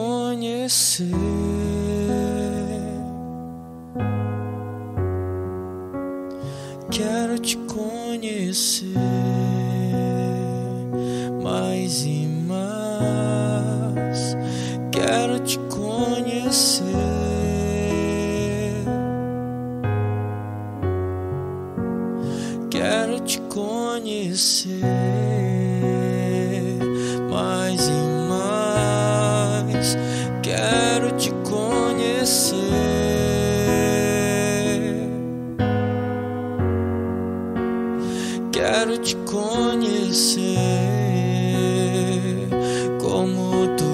Conhecer. Quero te conhecer mais e mais. Quero te conhecer. Quero te conhecer Quero te conhecer. Quero te conhecer como tu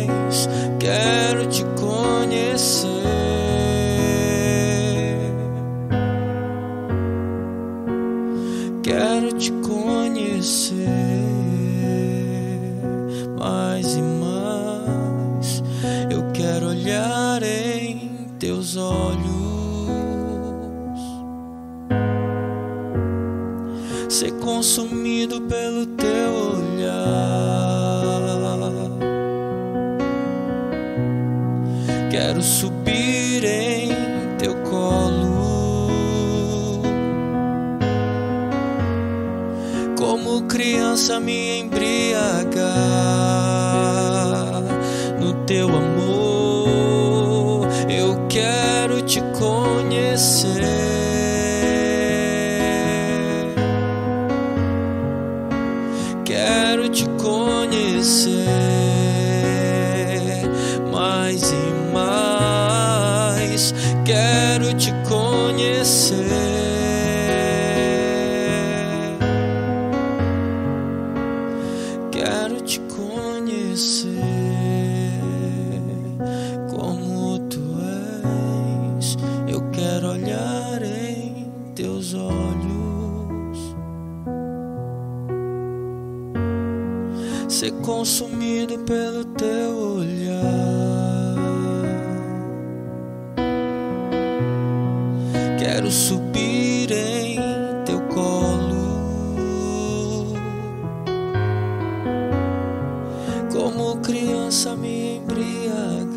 és. Quero te conhecer. Quero te conhecer olhar em teus olhos, ser consumido pelo teu olhar. Quero subir em teu colo. como criança me embriagar no teu amor. Quero te conhecer como tu és. Eu quero olhar em teus olhos, ser consumido pelo teu olhar. Quero subir como criança me embriagar